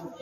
Thank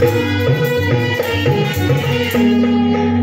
Thank you.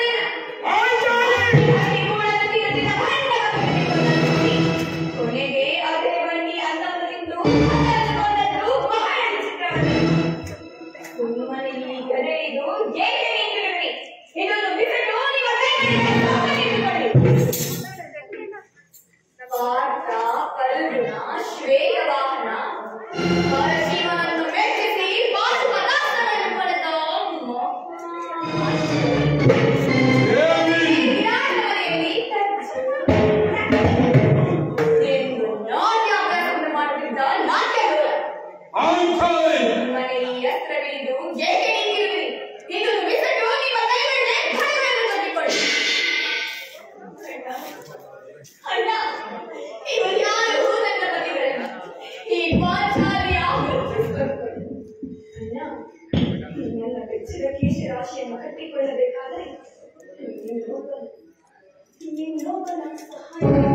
Yeah. Ai,